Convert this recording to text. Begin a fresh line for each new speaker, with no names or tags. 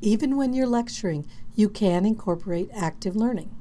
Even when you're lecturing, you can incorporate active learning.